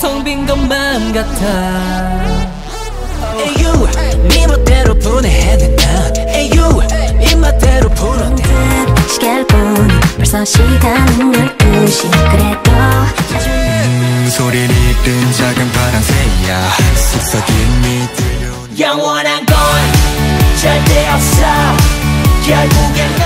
텅 빈 것만 같아. 에휴 네 멋대로 분해해도 난 에휴 입맛대로 풀어대 시계를 보니 벌써 시간은 12시 그래도. 음, 소리를 잃은 작은 파랑새야. 속삭임이 들려 영원한 건 절대 없어. 결국엔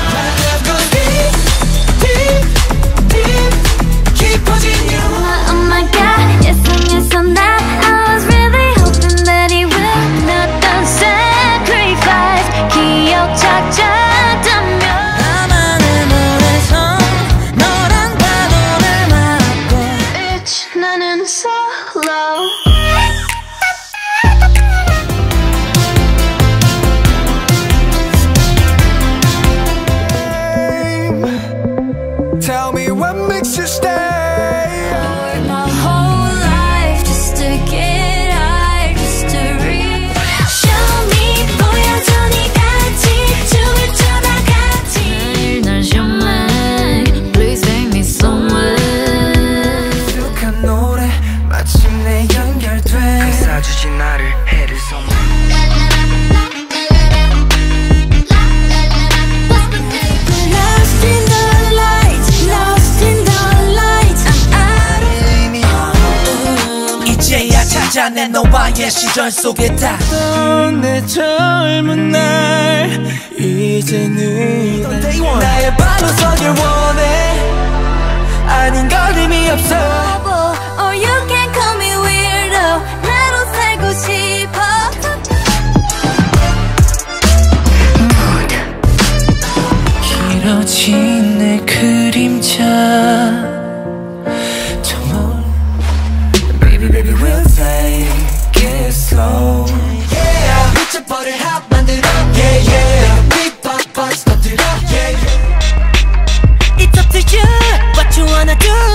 understand 찾아낸 너와의 시절 속에 다 내 젊은 날 이제는 나의 바로 서길 원해. 아닌 걸 의미 없어 만들어 Yeah yeah Big bang buzz 터뜨려 Yeah yeah It's up to you What you wanna do